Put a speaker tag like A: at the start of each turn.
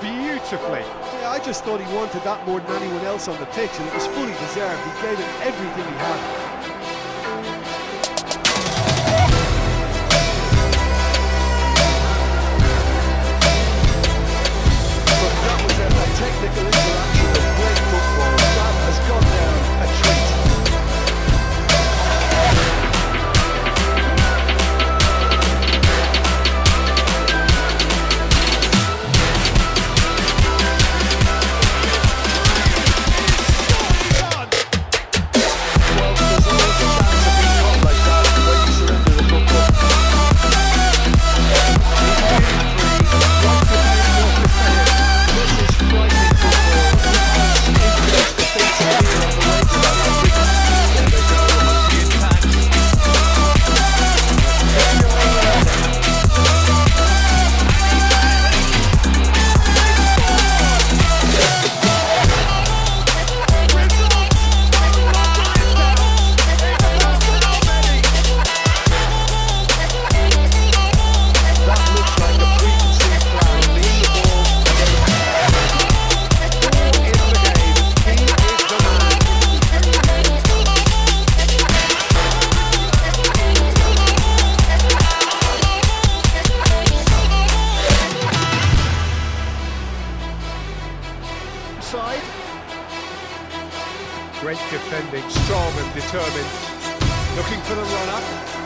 A: beautifully. Yeah, I just thought he wanted that more than anyone else on the pitch, and it was fully deserved. He gave it everything he had. Great
B: defending, strong and determined. Looking for the run-up.